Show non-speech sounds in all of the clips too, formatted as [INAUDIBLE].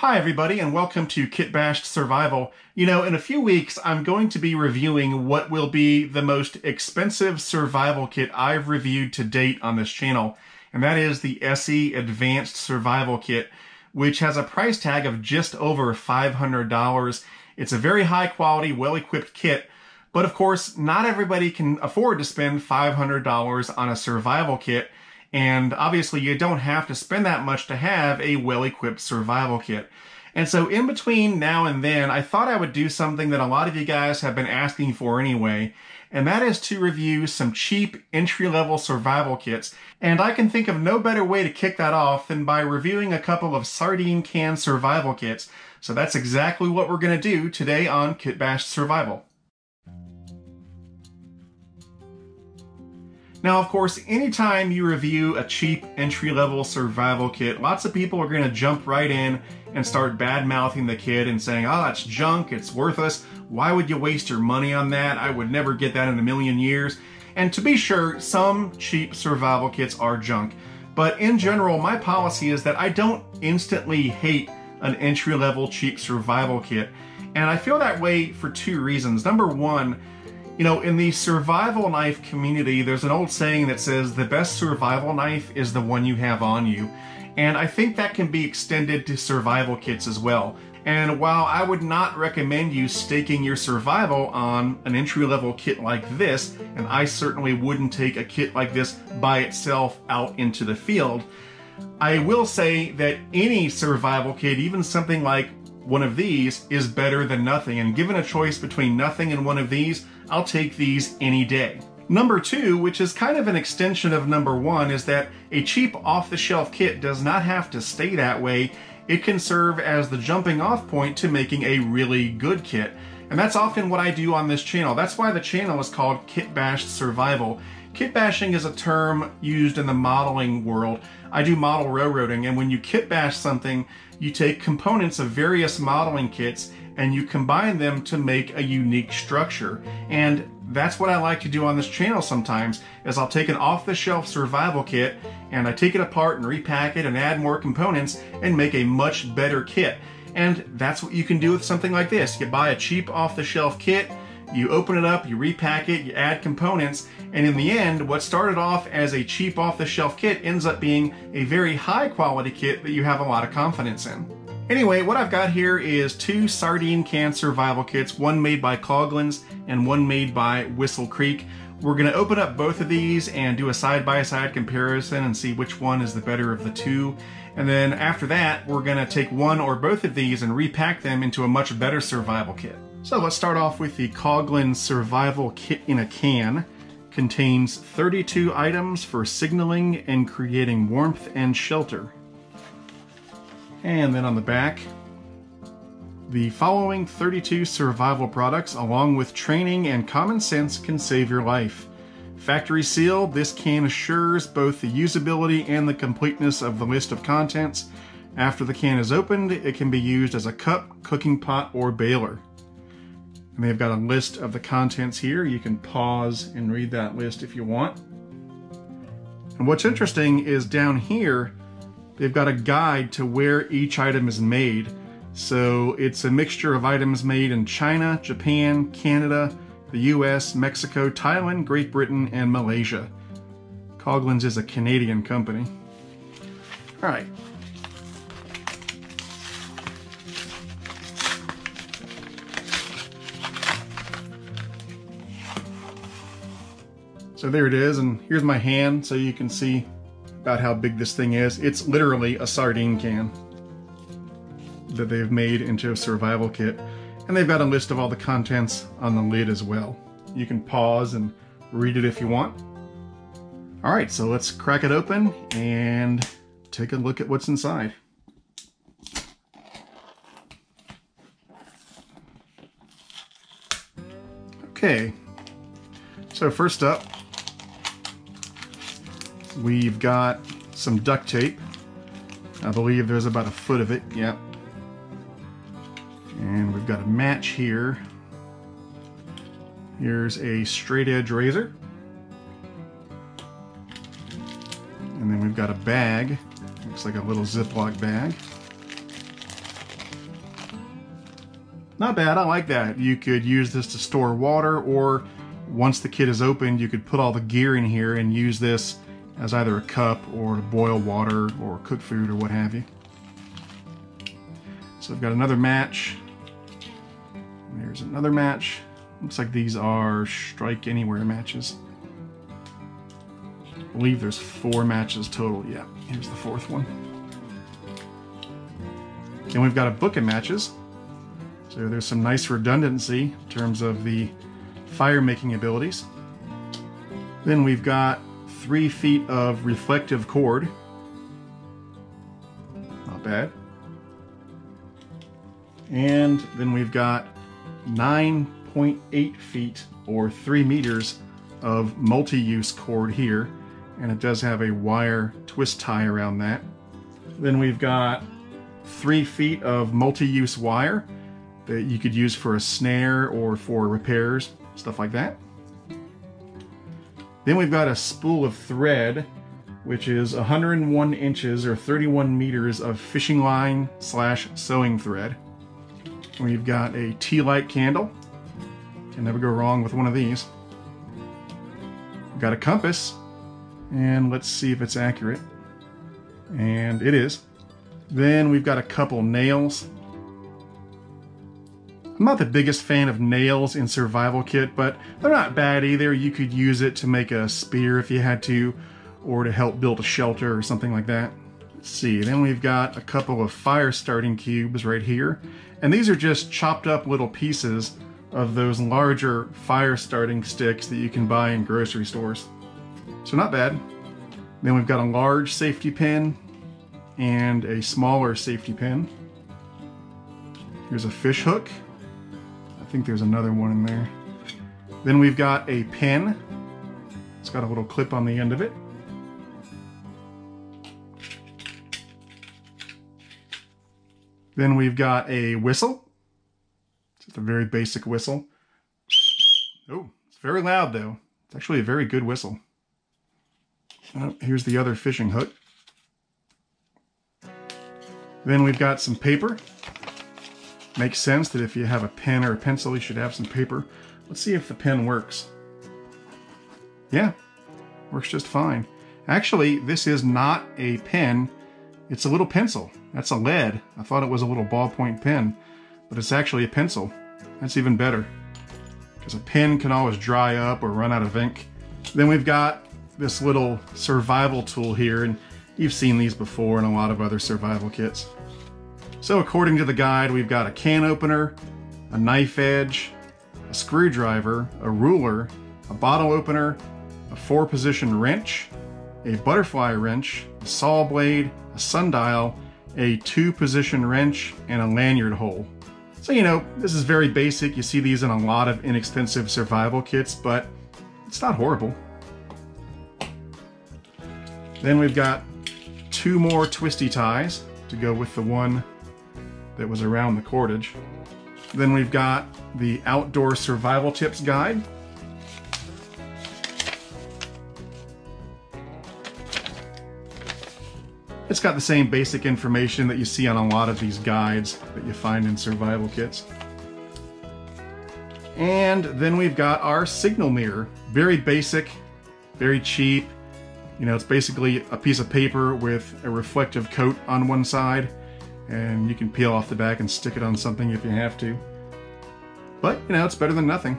Hi everybody and welcome to Kitbashed Survival. You know, in a few weeks I'm going to be reviewing what will be the most expensive survival kit I've reviewed to date on this channel, and that is the ESEE Advanced Survival Kit, which has a price tag of just over $500. It's a very high quality, well-equipped kit, but of course, not everybody can afford to spend $500 on a survival kit, and obviously you don't have to spend that much to have a well-equipped survival kit. And so in between now and then, I thought I would do something that a lot of you guys have been asking for anyway, and that is to review some cheap entry-level survival kits. And I can think of no better way to kick that off than by reviewing a couple of sardine can survival kits. So that's exactly what we're going to do today on Kitbashed Survival. Now, of course, anytime you review a cheap entry-level survival kit, lots of people are going to jump right in and start bad-mouthing the kit and saying, ah, oh, that's junk, it's worthless, why would you waste your money on that? I would never get that in a million years. And to be sure, some cheap survival kits are junk. But in general, my policy is that I don't instantly hate an entry-level cheap survival kit. And I feel that way for two reasons. Number one, you know, in the survival knife community, there's an old saying that says the best survival knife is the one you have on you. And I think that can be extended to survival kits as well. And while I would not recommend you staking your survival on an entry-level kit like this, and I certainly wouldn't take a kit like this by itself out into the field, I will say that any survival kit, even something like one of these, is better than nothing. And given a choice between nothing and one of these, I'll take these any day. Number two, which is kind of an extension of number one, is that a cheap off-the-shelf kit does not have to stay that way. It can serve as the jumping off point to making a really good kit. And that's often what I do on this channel. That's why the channel is called Kit Bashed Survival. Kit bashing is a term used in the modeling world. I do model railroading, and when you kit bash something, you take components of various modeling kits and you combine them to make a unique structure. And that's what I like to do on this channel sometimes, is I'll take an off-the-shelf survival kit and I take it apart and repack it and add more components and make a much better kit. And that's what you can do with something like this. You buy a cheap off-the-shelf kit, you open it up, you repack it, you add components, and in the end, what started off as a cheap off-the-shelf kit ends up being a very high quality kit that you have a lot of confidence in. Anyway, what I've got here is two sardine can survival kits, one made by Coghlan's and one made by Whistle Creek. We're going to open up both of these and do a side-by-side -side comparison and see which one is the better of the two. And then after that, we're going to take one or both of these and repack them into a much better survival kit. So let's start off with the Coghlan Survival Kit in a Can. Contains 32 items for signaling and creating warmth and shelter. And then on the back, the following 32 survival products along with training and common sense can save your life. Factory sealed, this can assures both the usability and the completeness of the list of contents. After the can is opened, it can be used as a cup, cooking pot, or baler. And they've got a list of the contents here. You can pause and read that list if you want. And what's interesting is down here, They've got a guide to where each item is made. So it's a mixture of items made in China, Japan, Canada, the US, Mexico, Thailand, Great Britain, and Malaysia. Coghlan's is a Canadian company. All right. So there it is, and here's my hand so you can see about how big this thing is. It's literally a sardine can that they've made into a survival kit. And they've got a list of all the contents on the lid as well. You can pause and read it if you want. All right, so let's crack it open and take a look at what's inside. Okay, so first up, We've got some duct tape. I believe there's about a foot of it, yep. And we've got a match here. Here's a straight edge razor. And then we've got a bag. Looks like a little Ziploc bag. Not bad, I like that. You could use this to store water or once the kit is opened, you could put all the gear in here and use this as either a cup or to boil water or cook food or what have you. So I've got another match. There's another match. Looks like these are strike anywhere matches. I believe there's four matches total. Yeah, here's the fourth one. Then we've got a book of matches. So there's some nice redundancy in terms of the fire making abilities. Then we've got three feet of reflective cord. Not bad. And then we've got 9.8 feet or 3 meters of multi-use cord here. And it does have a wire twist tie around that. Then we've got 3 feet of multi-use wire that you could use for a snare or for repairs, stuff like that. Then we've got a spool of thread, which is 101 inches or 31 meters of fishing line slash sewing thread. We've got a tea light candle. Can never go wrong with one of these. We've got a compass, and let's see if it's accurate. And it is. Then we've got a couple nails. I'm not the biggest fan of nails in survival kit, but they're not bad either. You could use it to make a spear if you had to, or to help build a shelter or something like that. Let's see, then we've got a couple of fire starting cubes right here. And these are just chopped up little pieces of those larger fire starting sticks that you can buy in grocery stores. So not bad. Then we've got a large safety pin and a smaller safety pin. Here's a fish hook. I think there's another one in there. Then we've got a pin. It's got a little clip on the end of it. Then we've got a whistle. Just a very basic whistle. Oh, it's very loud though. It's actually a very good whistle. Oh, here's the other fishing hook. Then we've got some paper. Makes sense that if you have a pen or a pencil, you should have some paper. Let's see if the pen works. Yeah, works just fine. Actually, this is not a pen, it's a little pencil. That's a lead. I thought it was a little ballpoint pen, but it's actually a pencil. That's even better, because a pen can always dry up or run out of ink. Then we've got this little survival tool here, and you've seen these before in a lot of other survival kits. So according to the guide, we've got a can opener, a knife edge, a screwdriver, a ruler, a bottle opener, a four position wrench, a butterfly wrench, a saw blade, a sundial, a two position wrench, and a lanyard hole. So, you know, this is very basic. You see these in a lot of inexpensive survival kits, but it's not horrible. Then we've got two more twisty ties to go with the one that was around the cordage. Then we've got the Outdoor Survival Tips Guide. It's got the same basic information that you see on a lot of these guides that you find in survival kits. And then we've got our signal mirror. Very basic, very cheap. You know, it's basically a piece of paper with a reflective coat on one side and you can peel off the back and stick it on something if you have to. But, you know, it's better than nothing.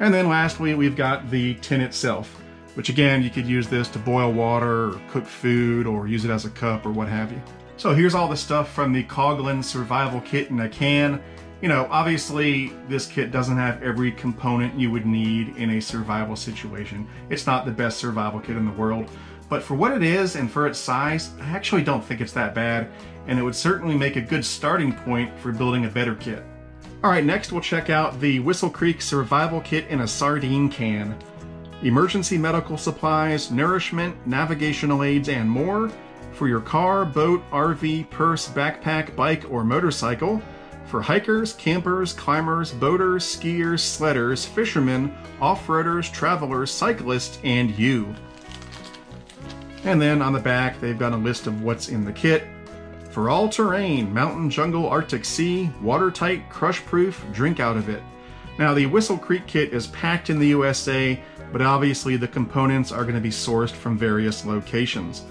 And then lastly, we've got the tin itself, which again, you could use this to boil water or cook food or use it as a cup or what have you. So here's all the stuff from the Coghlan Survival Kit in a can. You know, obviously this kit doesn't have every component you would need in a survival situation. It's not the best survival kit in the world, but for what it is and for its size, I actually don't think it's that bad, and it would certainly make a good starting point for building a better kit. Alright, next we'll check out the Whistle Creek Survival Kit in a sardine can. Emergency medical supplies, nourishment, navigational aids, and more for your car, boat, RV, purse, backpack, bike, or motorcycle, for hikers, campers, climbers, boaters, skiers, sledders, fishermen, off-roaders, travelers, cyclists, and you. And then on the back, they've got a list of what's in the kit. For all terrain, mountain, jungle, arctic sea, watertight, crush proof, drink out of it. Now the Whistle Creek kit is packed in the USA, but obviously the components are going to be sourced from various locations.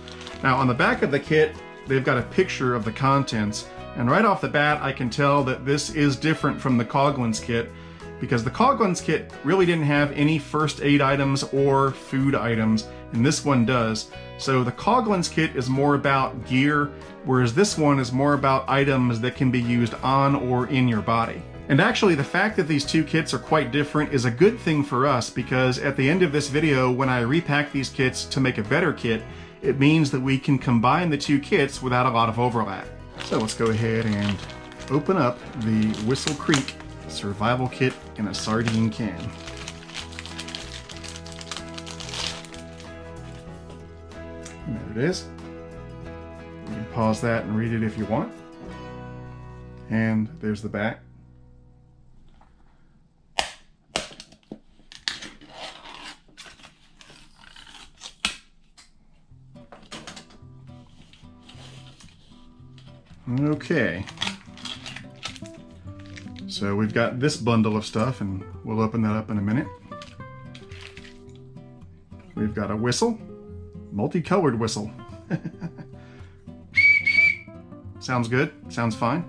Now on the back of the kit, they've got a picture of the contents, and right off the bat I can tell that this is different from the Coghlan's kit because the Coghlan's kit really didn't have any first aid items or food items, and this one does. So the Coghlan's kit is more about gear, whereas this one is more about items that can be used on or in your body. And actually the fact that these two kits are quite different is a good thing for us because at the end of this video, when I repack these kits to make a better kit, it means that we can combine the two kits without a lot of overlap. So let's go ahead and open up the Whistle Creek survival kit in a sardine can. There it is. You can pause that and read it if you want. And there's the back. Okay. So we've got this bundle of stuff and we'll open that up in a minute. We've got a whistle, multicolored whistle. Sounds good, sounds fine.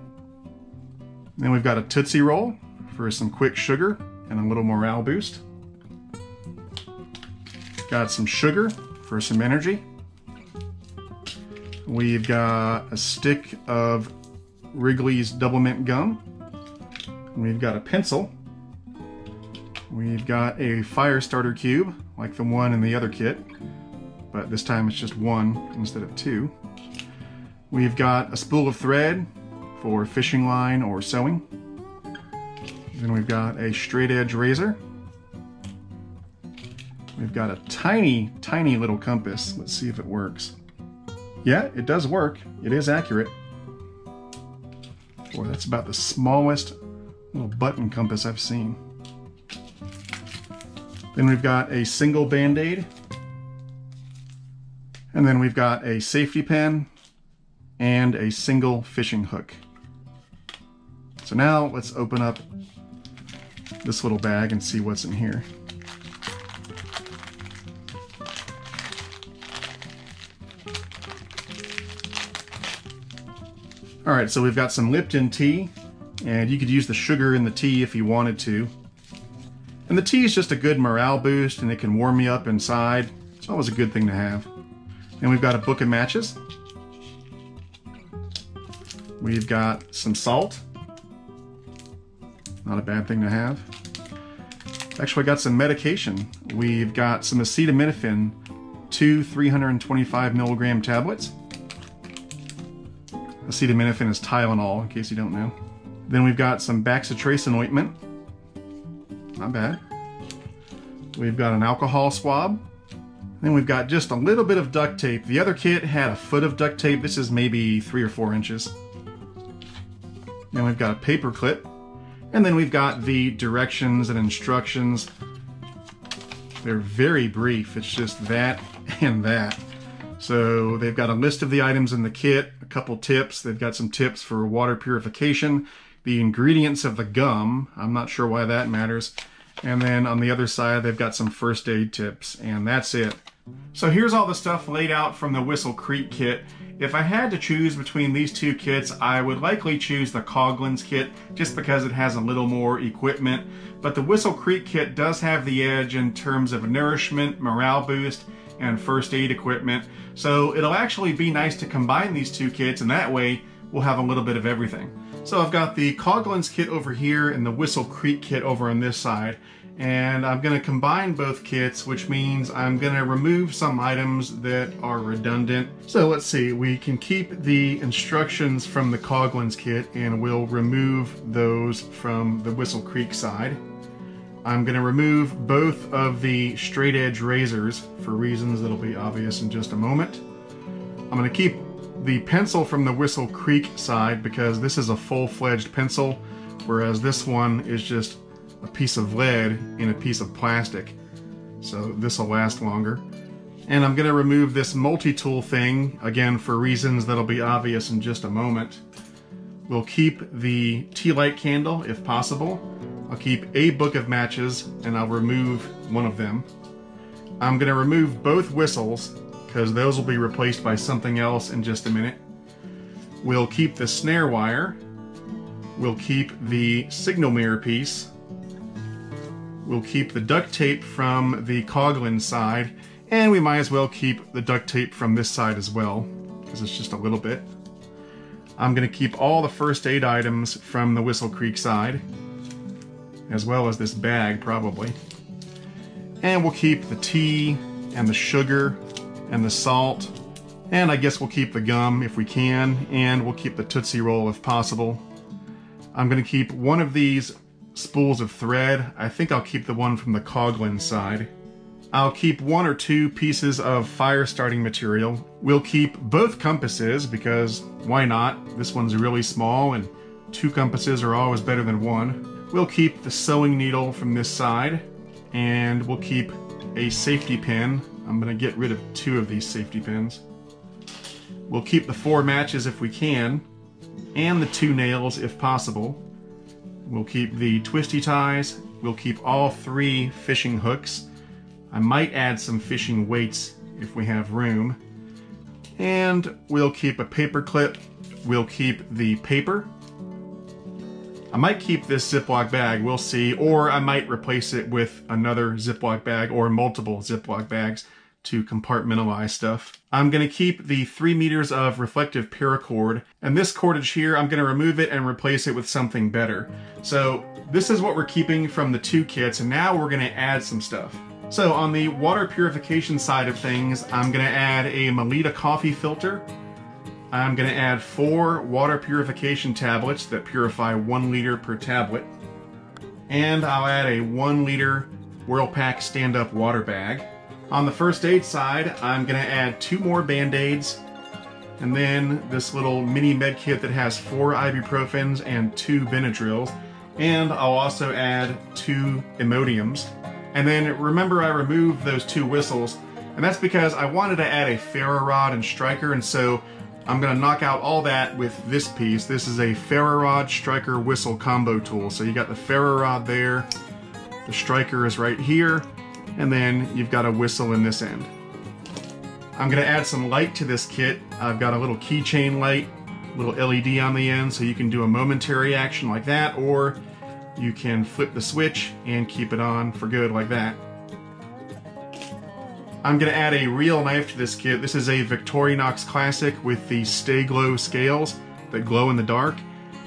Then we've got a Tootsie Roll for some quick sugar and a little morale boost. Got some sugar for some energy. We've got a stick of Wrigley's Double Mint Gum We've got a pencil. We've got a fire starter cube, like the one in the other kit, but this time it's just one instead of two. We've got a spool of thread for fishing line or sewing. Then we've got a straight edge razor. We've got a tiny, tiny little compass. Let's see if it works. Yeah, it does work. It is accurate. Boy, that's about the smallest little button compass I've seen. Then we've got a single band-aid. And then we've got a safety pin and a single fishing hook. So now let's open up this little bag and see what's in here. All right, so we've got some Lipton tea, and you could use the sugar in the tea if you wanted to. And the tea is just a good morale boost and it can warm me up inside. It's always a good thing to have. And we've got a book of matches. We've got some salt. Not a bad thing to have. Actually, I got some medication. We've got some acetaminophen, two 325 milligram tablets. Acetaminophen is Tylenol, in case you don't know. Then we've got some Bacitracin ointment. Not bad. We've got an alcohol swab. Then we've got just a little bit of duct tape. The other kit had a foot of duct tape. This is maybe three or four inches. Then we've got a paper clip. And then we've got the directions and instructions. They're very brief. It's just that [LAUGHS] and that. So they've got a list of the items in the kit, a couple tips. They've got some tips for water purification the ingredients of the gum. I'm not sure why that matters. And then on the other side, they've got some first aid tips, and that's it. So here's all the stuff laid out from the Whistle Creek kit. If I had to choose between these two kits, I would likely choose the Coghlan's kit just because it has a little more equipment. But the Whistle Creek kit does have the edge in terms of nourishment, morale boost, and first aid equipment. So it'll actually be nice to combine these two kits and that way we'll have a little bit of everything. So I've got the Coghlan's kit over here and the Whistle Creek kit over on this side. And I'm going to combine both kits, which means I'm going to remove some items that are redundant. So let's see, we can keep the instructions from the Coghlan's kit and we'll remove those from the Whistle Creek side. I'm going to remove both of the straight edge razors for reasons that'll be obvious in just a moment. I'm going to keep the pencil from the Whistle Creek side because this is a full-fledged pencil, whereas this one is just a piece of lead in a piece of plastic. So this will last longer. And I'm gonna remove this multi-tool thing, again, for reasons that'll be obvious in just a moment. We'll keep the tea light candle, if possible. I'll keep a book of matches, and I'll remove one of them. I'm gonna remove both whistles, because those will be replaced by something else in just a minute. We'll keep the snare wire. We'll keep the signal mirror piece. We'll keep the duct tape from the Coghlan side, and we might as well keep the duct tape from this side as well, because it's just a little bit. I'm going to keep all the first aid items from the Whistle Creek side, as well as this bag, probably. And we'll keep the tea, and the sugar, and the salt, and I guess we'll keep the gum if we can, and we'll keep the Tootsie Roll if possible. I'm going to keep one of these spools of thread. I think I'll keep the one from the Coghlan side. I'll keep one or two pieces of fire starting material. We'll keep both compasses because why not? This one's really small and two compasses are always better than one. We'll keep the sewing needle from this side and we'll keep a safety pin. I'm going to get rid of two of these safety pins. We'll keep the four matches if we can and the two nails if possible. We'll keep the twisty ties. We'll keep all three fishing hooks. I might add some fishing weights if we have room. And we'll keep a paper clip. We'll keep the paper. I might keep this Ziploc bag, we'll see, or I might replace it with another Ziploc bag or multiple Ziploc bags to compartmentalize stuff. I'm to keep the 3 meters of reflective paracord, and this cordage here, I'm to remove it and replace it with something better. So this is what we're keeping from the two kits, and now we're to add some stuff. So on the water purification side of things, I'm to add a Melitta coffee filter. I'm going to add four water purification tablets that purify one liter per tablet. And I'll add a one liter Whirl-Pak stand-up water bag. On the first aid side, I'm going to add two more band-aids, and then this little mini med kit that has four ibuprofens and two Benadryls, and I'll also add two Imodiums. And then remember I removed those two whistles, and that's because I wanted to add a ferro rod and striker, and so I'm to knock out all that with this piece. This is a ferro rod striker whistle combo tool. So you got the ferro rod there, the striker is right here, and then you've got a whistle in this end. I'm to add some light to this kit. I've got a little keychain light, little LED on the end, so you can do a momentary action like that, or you can flip the switch and keep it on for good like that. I'm going to add a real knife to this kit. This is a Victorinox Classic with the Stay Glow scales that glow in the dark.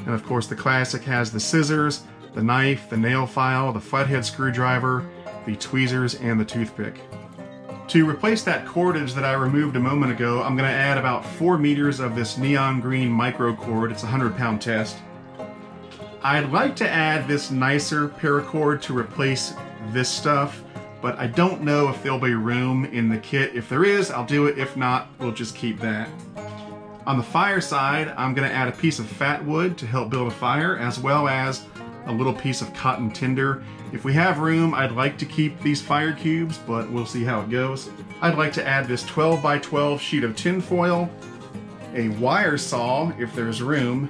And of course the Classic has the scissors, the knife, the nail file, the flathead screwdriver, the tweezers, and the toothpick. To replace that cordage that I removed a moment ago, I'm going to add about 4 meters of this neon green micro cord. It's a 100 pound test. I'd like to add this nicer paracord to replace this stuff, but I don't know if there'll be room in the kit. If there is, I'll do it. If not, we'll just keep that. On the fire side, I'm going to add a piece of fat wood to help build a fire, as well as a little piece of cotton tinder. If we have room, I'd like to keep these fire cubes, but we'll see how it goes. I'd like to add this 12 by 12 sheet of tin foil, a wire saw if there's room,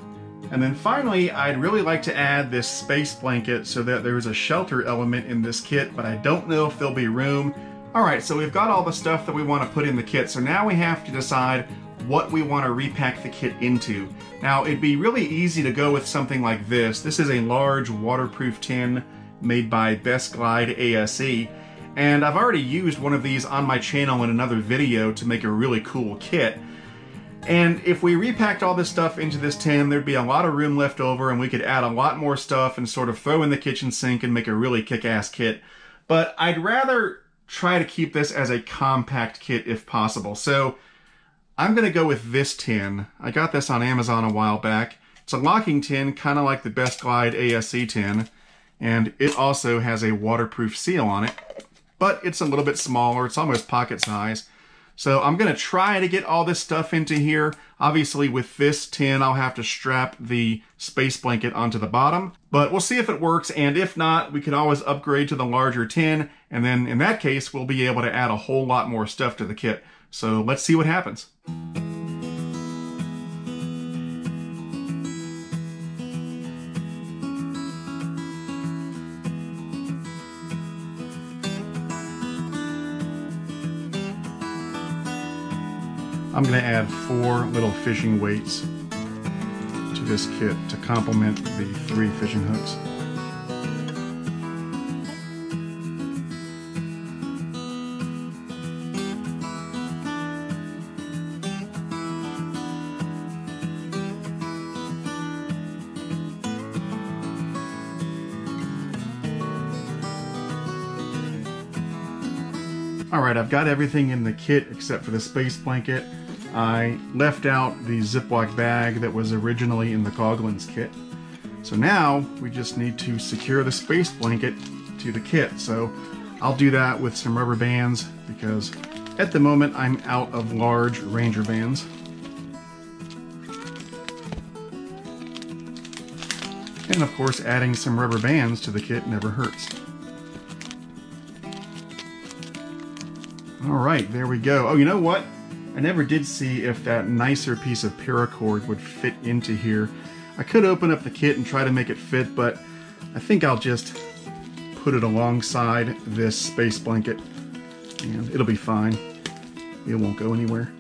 and then finally, I'd really like to add this space blanket so that there's a shelter element in this kit, but I don't know if there'll be room. All right, so we've got all the stuff that we want to put in the kit, so now we have to decide what we want to repack the kit into. Now, it'd be really easy to go with something like this. This is a large waterproof tin made by Best Glide ASE, and I've already used one of these on my channel in another video to make a really cool kit. And if we repacked all this stuff into this tin, there'd be a lot of room left over and we could add a lot more stuff and sort of throw in the kitchen sink and make a really kick-ass kit. But I'd rather try to keep this as a compact kit if possible. So I'm going to go with this tin. I got this on Amazon a while back. It's a locking tin, kind of like the Best Glide ASE tin. And it also has a waterproof seal on it. But it's a little bit smaller. It's almost pocket size. So I'm gonna try to get all this stuff into here. Obviously with this tin, I'll have to strap the space blanket onto the bottom, but we'll see if it works. And if not, we can always upgrade to the larger tin. And then in that case, we'll be able to add a whole lot more stuff to the kit. So let's see what happens. I'm going to add four little fishing weights to this kit to complement the three fishing hooks. All right, I've got everything in the kit except for the space blanket. I left out the Ziploc bag that was originally in the Coghlan's kit. So now we just need to secure the space blanket to the kit. So I'll do that with some rubber bands because at the moment I'm out of large Ranger bands. And of course adding some rubber bands to the kit never hurts. All right, there we go. Oh, you know what? I never did see if that nicer piece of paracord would fit into here. I could open up the kit and try to make it fit, but I think I'll just put it alongside this space blanket and it'll be fine. It won't go anywhere.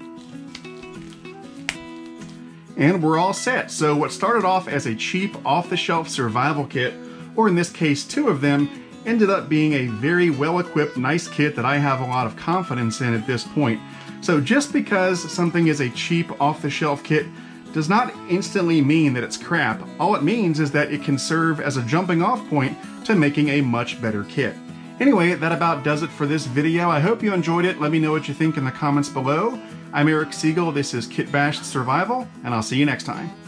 And we're all set. So what started off as a cheap off-the-shelf survival kit, or in this case two of them, ended up being a very well-equipped, nice kit that I have a lot of confidence in at this point. So just because something is a cheap off-the-shelf kit does not instantly mean that it's crap. All it means is that it can serve as a jumping off point to making a much better kit. Anyway, that about does it for this video. I hope you enjoyed it. Let me know what you think in the comments below. I'm Eric Siegel, this is Kit Bashed Survival, and I'll see you next time.